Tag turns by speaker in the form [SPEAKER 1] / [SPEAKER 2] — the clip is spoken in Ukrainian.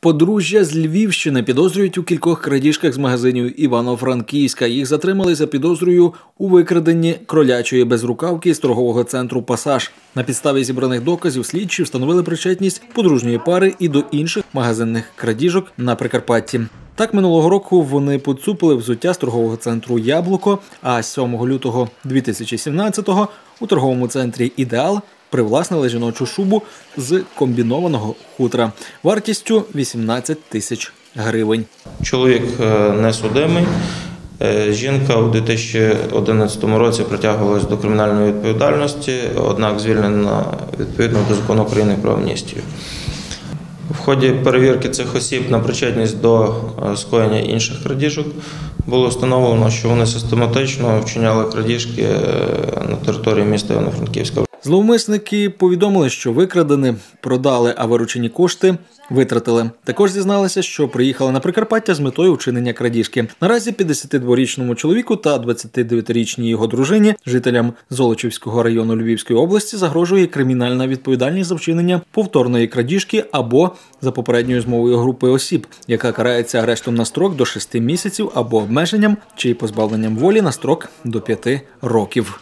[SPEAKER 1] Подружжя з Львівщини підозрюють у кількох крадіжках з магазинів Івано-Франківська. Їх затримали за підозрою у викраденні кролячої безрукавки з торгового центру Пасаж. На підставі зібраних доказів слідчі встановили причетність подружньої пари і до інших магазинних крадіжок на Прикарпатті. Так минулого року вони поцупили взуття з торгового центру Яблуко. А 7 лютого 2017-го у торговому центрі Ідеал привласнили жіночу шубу з комбінованого хутра вартістю 18 тисяч гривень.
[SPEAKER 2] Чоловік е, не судимий. Е, Жінка у 2011 році притягувалась до кримінальної відповідальності, однак звільнена відповідно до закону України про амністію. Ході перевірки цих осіб на причетність до е, скоєння інших крадіжок було встановлено, що вони систематично вчиняли крадіжки е, на території міста Івано-Франківська.
[SPEAKER 1] Зловмисники повідомили, що викрадені, продали, а виручені кошти витратили. Також зізналися, що приїхали на Прикарпаття з метою вчинення крадіжки. Наразі 52-річному чоловіку та 29-річній його дружині, жителям Золочівського району Львівської області, загрожує кримінальна відповідальність за вчинення повторної крадіжки або за попередньою змовою групи осіб, яка карається арештом на строк до 6 місяців або обмеженням чи позбавленням волі на строк до 5 років.